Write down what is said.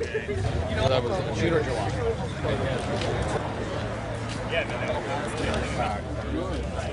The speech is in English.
You know, That was June or July. Yeah, no, no.